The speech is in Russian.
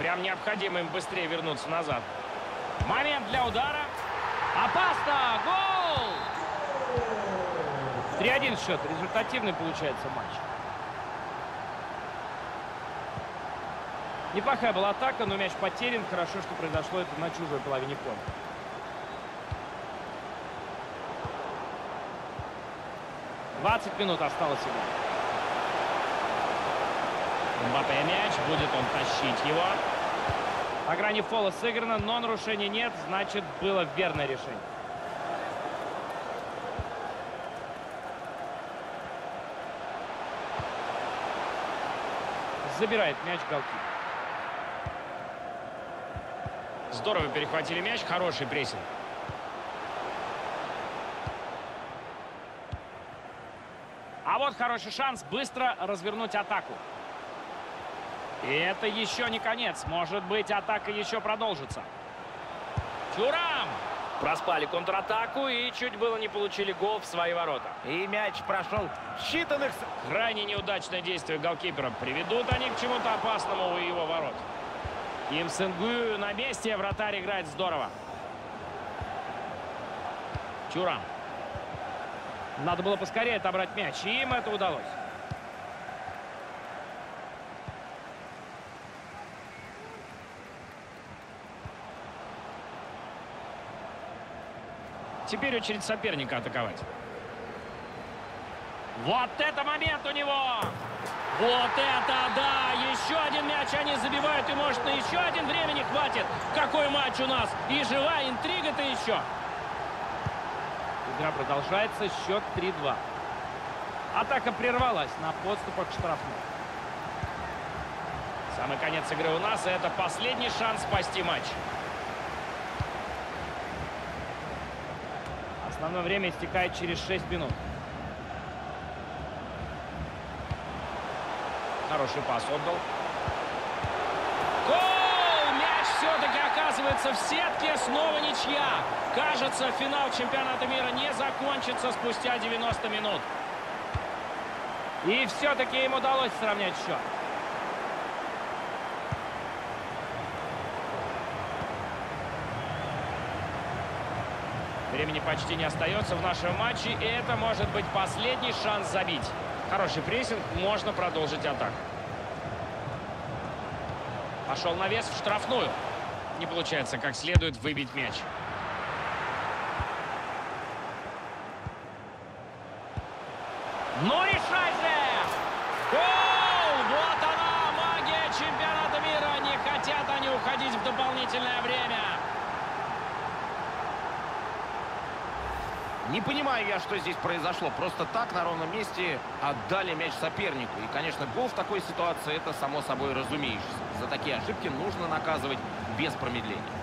Прям необходимо им быстрее вернуться назад. Момент для удара. Опасно! Гол! 3-1 счет. Результативный получается матч. Неплохая была атака, но мяч потерян. Хорошо, что произошло это на чужой половине поля. Двадцать минут осталось ему. Мбаппе мяч. Будет он тащить его. На грани фола сыграно, но нарушения нет. Значит, было верное решение. Забирает мяч голкипер. Здорово перехватили мяч. Хороший прессинг. А вот хороший шанс быстро развернуть атаку. И это еще не конец. Может быть, атака еще продолжится. Чурам! Проспали контратаку и чуть было не получили гол в свои ворота. И мяч прошел считанных... Крайне неудачное действие голкипера. Приведут они к чему-то опасному у его ворот. Ким Сенгу на месте. Вратарь играет здорово. Чурам. Надо было поскорее отобрать мяч. И им это удалось. Теперь очередь соперника атаковать. Вот это момент у него! Вот это да! Еще один мяч они забивают, и может на еще один времени хватит. Какой матч у нас! И живая интрига-то еще! Игра продолжается, счет 3-2. Атака прервалась на подступах к штрафной. Самый конец игры у нас, и это последний шанс спасти матч. Основное время истекает через 6 минут. Хороший пас отдал. Гол! Мяч все-таки оказывается в сетке. Снова ничья. Кажется, финал чемпионата мира не закончится спустя 90 минут. И все-таки им удалось сравнять счет. Времени почти не остается в нашем матче, и это может быть последний шанс забить. Хороший прессинг, можно продолжить атаку. Пошел навес в штрафную. Не получается как следует выбить мяч. Ну решай же! Гол! Вот она, магия чемпионата мира. Не хотят они уходить в дополнительное время. Не понимаю я, что здесь произошло. Просто так на ровном месте отдали мяч сопернику. И, конечно, гол в такой ситуации, это само собой разумеешься. За такие ошибки нужно наказывать без промедления.